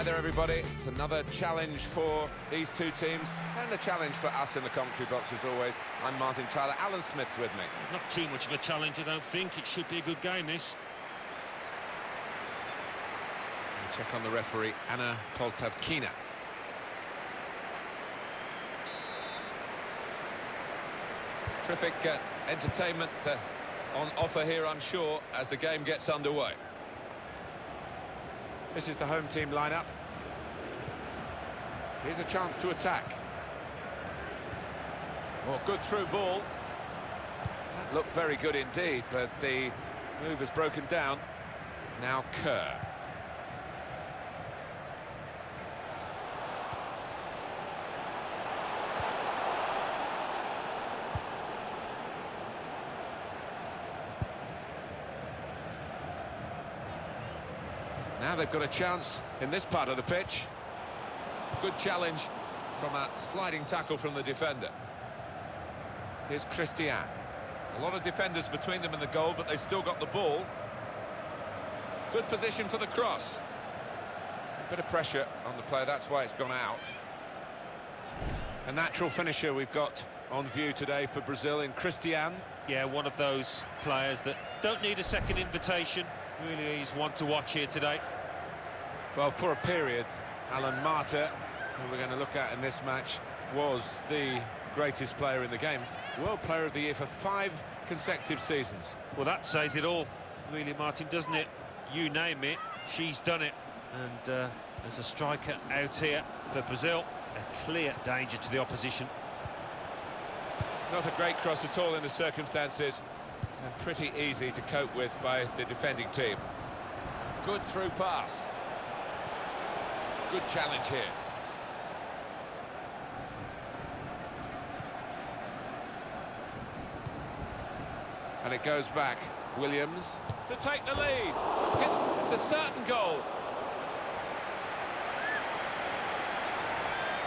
Hi there, everybody. It's another challenge for these two teams and a challenge for us in the commentary box, as always. I'm Martin Tyler. Alan Smith's with me. Not too much of a challenge, I don't think. It should be a good game, this. Check on the referee, Anna Poltavkina. Terrific uh, entertainment uh, on offer here, I'm sure, as the game gets underway. This is the home team lineup. Here's a chance to attack. Oh, good through ball. That looked very good indeed, but the move has broken down. Now Kerr. Now they've got a chance in this part of the pitch. Good challenge from a sliding tackle from the defender. Here's Cristiane. A lot of defenders between them and the goal, but they've still got the ball. Good position for the cross. A bit of pressure on the player, that's why it's gone out. A natural finisher we've got on view today for Brazil in Cristiane. Yeah, one of those players that don't need a second invitation. Really, he's one to watch here today. Well, for a period, Alan Marta, who we're going to look at in this match, was the greatest player in the game. World Player of the Year for five consecutive seasons. Well, that says it all, really, Martin, doesn't it? You name it, she's done it. And uh, as a striker out here for Brazil, a clear danger to the opposition. Not a great cross at all in the circumstances, and pretty easy to cope with by the defending team. Good through pass. Good challenge here. And it goes back. Williams to take the lead. It's a certain goal.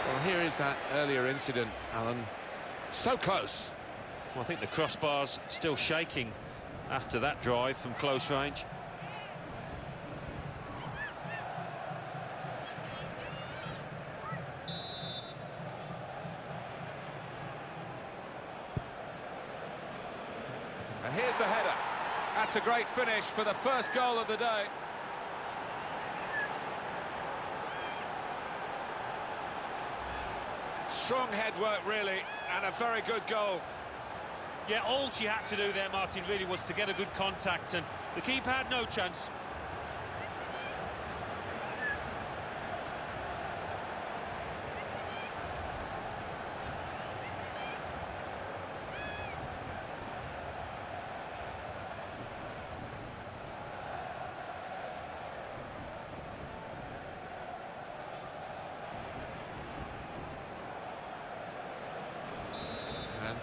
Well, here is that earlier incident, Alan. So close. Well, I think the crossbar's still shaking after that drive from close range. And here's the header. That's a great finish for the first goal of the day. Strong headwork, really, and a very good goal. Yeah, all she had to do there, Martin, really was to get a good contact, and the keeper had no chance.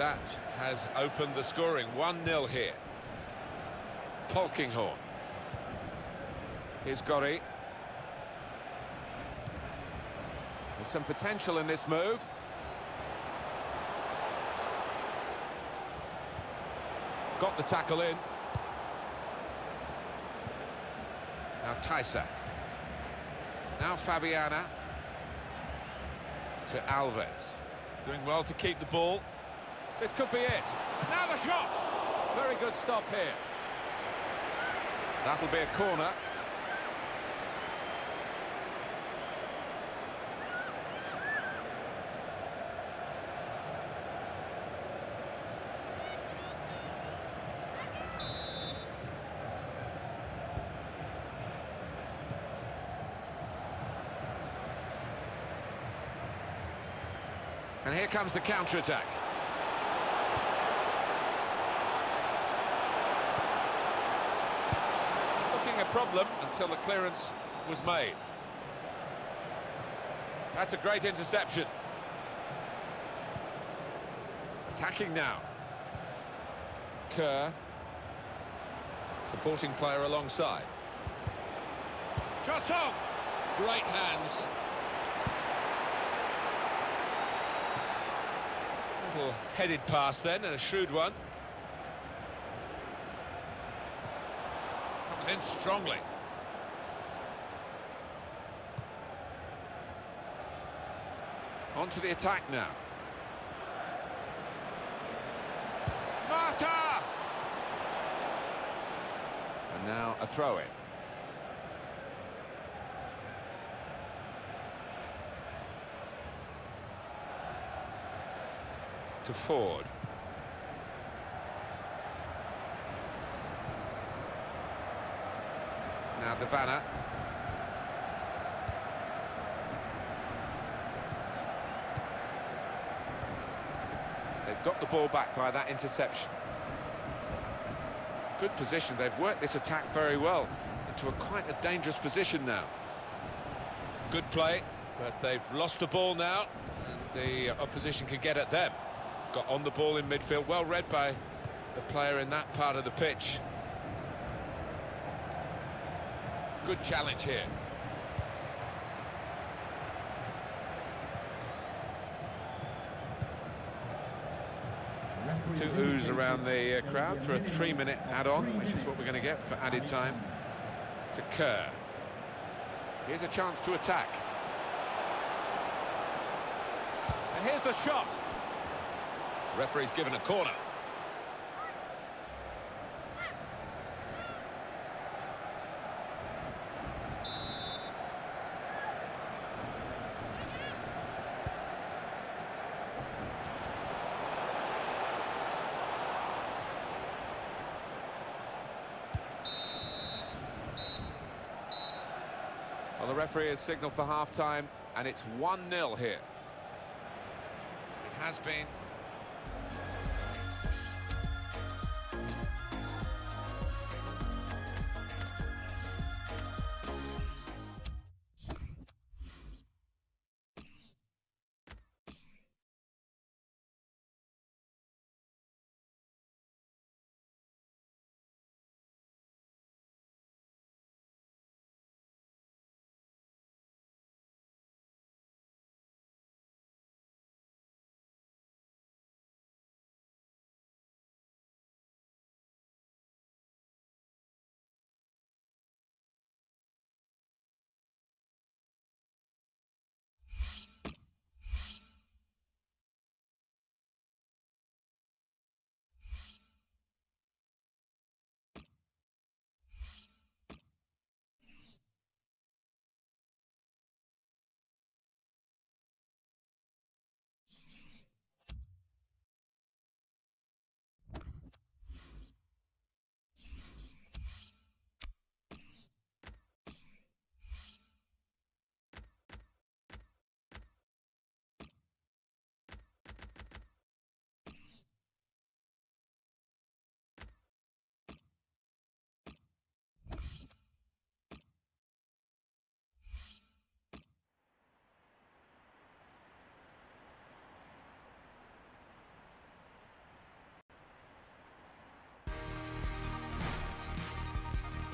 That has opened the scoring. 1-0 here. Polkinghorne. Here's Gorry. There's some potential in this move. Got the tackle in. Now Taisa. Now Fabiana. To Alves. Doing well to keep the ball. This could be it. Now the shot! Very good stop here. That'll be a corner. And here comes the counter-attack. Looking a problem until the clearance was made. That's a great interception. Attacking now. Kerr. Supporting player alongside. Shot on! Great hands. Little headed pass then, and a shrewd one. in strongly. On to the attack now. Marta! And now a throw-in. To Foord. Now De Vanna. They've got the ball back by that interception. Good position. They've worked this attack very well into a quite a dangerous position now. Good play, but they've lost the ball now, and the opposition can get at them. Got on the ball in midfield, well read by the player in that part of the pitch. Good challenge here. Two oohs around the uh, crowd for a three-minute add-on, which is what we're going to get for added time to Kerr. Here's a chance to attack. And here's the shot. Referee's given a corner. Referee has signalled for half-time, and it's 1-0 here. It has been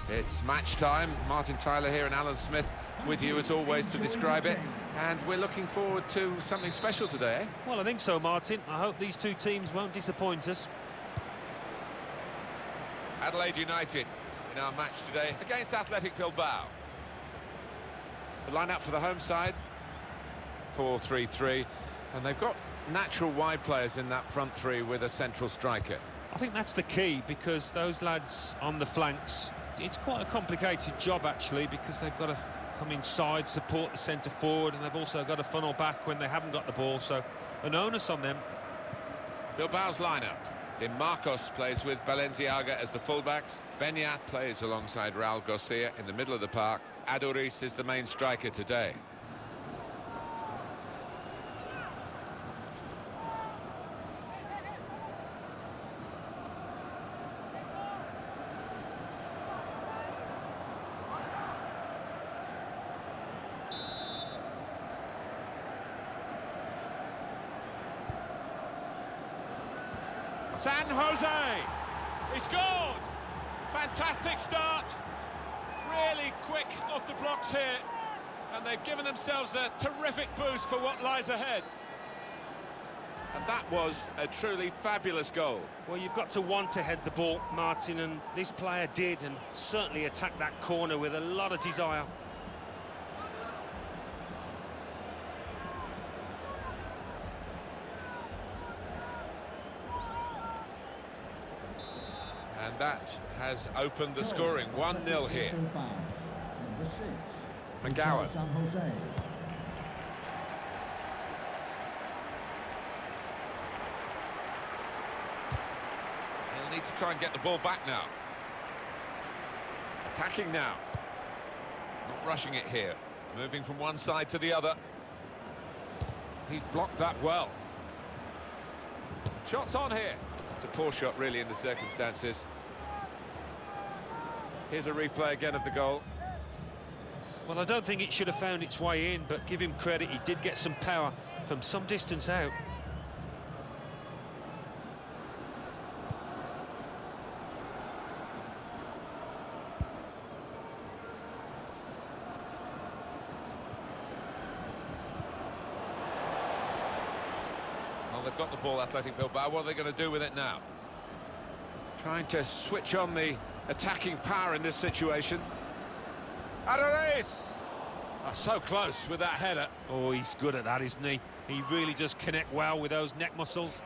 It's match time. Martin Tyler here and Alan Smith with you as always to describe it. And we're looking forward to something special today. Eh? Well, I think so, Martin. I hope these two teams won't disappoint us. Adelaide United in our match today against Athletic Bilbao. The lineup for the home side, 4-3-3. And they've got natural wide players in that front three with a central striker. I think that's the key because those lads on the flanks, it's quite a complicated job actually because they've got to come inside, support the centre forward, and they've also got to funnel back when they haven't got the ball, so an onus on them. Bilbao's lineup. De Marcos plays with Balenciaga as the fullbacks. Beñat plays alongside Raul Garcia in the middle of the park. Aduriz is the main striker today. San Jose. He scored. Fantastic start. Really quick off the blocks here. And they've given themselves a terrific boost for what lies ahead. And that was a truly fabulous goal. Well, you've got to want to head the ball, Martin, and this player did, and certainly attacked that corner with a lot of desire. That has opened the scoring. 1-0 here. Number six. McGowan. San Jose. He'll need to try and get the ball back now. Attacking now. Not rushing it here. Moving from one side to the other. He's blocked that well. Shots on here. It's a poor shot, really, in the circumstances. Here's a replay again of the goal. Well, I don't think it should have found its way in, but give him credit, he did get some power from some distance out. Well, they've got the ball, Athletic Bilbao. What are they going to do with it now? Trying to switch on the attacking power in this situation. Aduriz! Oh, ah, so close with that header. Oh, he's good at that, isn't he? He really does connect well with those neck muscles.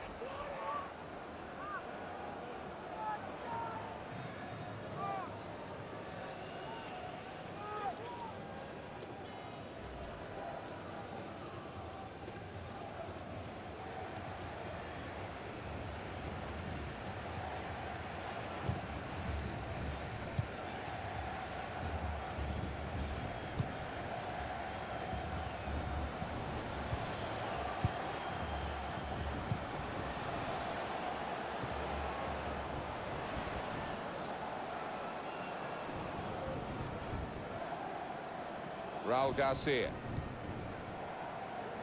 Raul Garcia.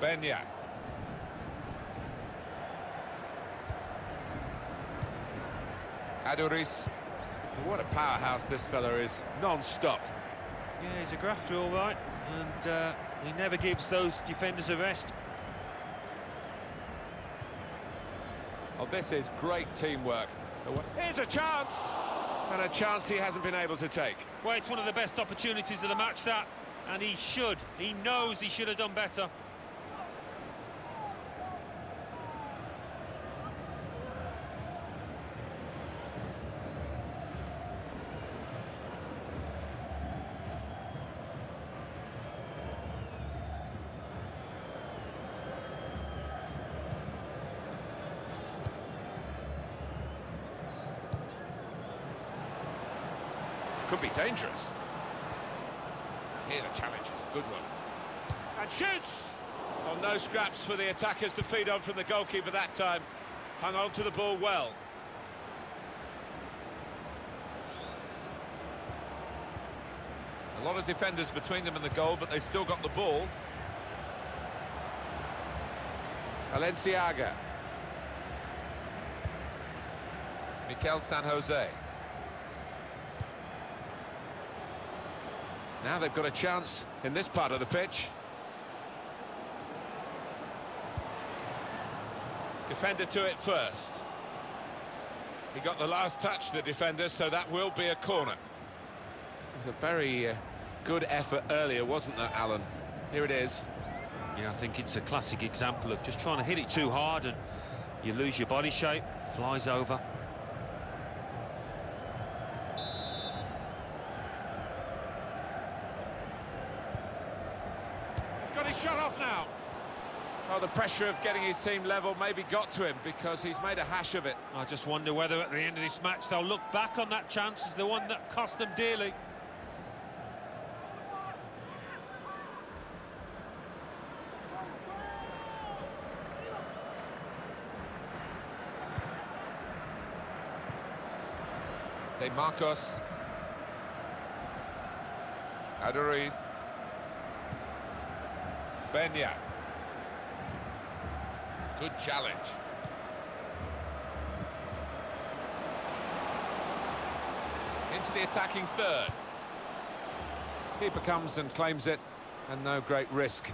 Benya. Aduriz. What a powerhouse this fella is, non-stop. Yeah, he's a grafter, all right, and uh, he never gives those defenders a rest. Well, this is great teamwork. Here's a chance! And a chance he hasn't been able to take. Well, it's one of the best opportunities of the match, that, and he should. He knows he should have done better. Could be dangerous. Here the challenge is a good one. And shoots! Well, no scraps for the attackers to feed on from the goalkeeper that time. Hung on to the ball well. A lot of defenders between them and the goal, but they still got the ball. Balenciaga. Mikel San Jose. Now they've got a chance in this part of the pitch. Defender to it first. He got the last touch, the defender, so that will be a corner. It was a very uh, good effort earlier, wasn't there, Alan? Here it is. Yeah, I think it's a classic example of just trying to hit it too hard and you lose your body shape, flies over. He's got his shot off now. Well, the pressure of getting his team level maybe got to him because he's made a hash of it. I just wonder whether at the end of this match they'll look back on that chance as the one that cost them dearly. De Marcos. Aduriz. Benya. Good challenge. Into the attacking third. Keeper comes and claims it, and no great risk.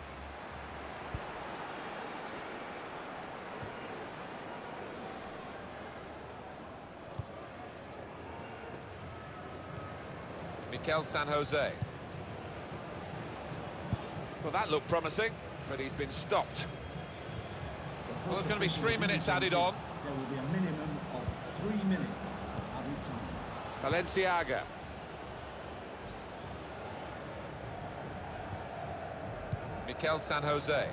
Mikel San Jose. Well, that looked promising, but he's been stopped. Well, there's going to be three minutes added on. There will be a minimum of three minutes added time. Balenciaga. Mikel San Jose.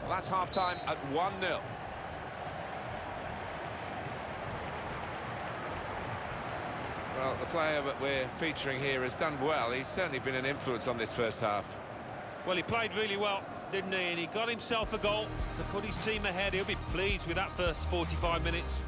Well, that's half-time at 1-0. Well, the player that we're featuring here has done well. He's certainly been an influence on this first half. Well, he played really well, didn't he? And he got himself a goal to put his team ahead. He'll be pleased with that first 45 minutes.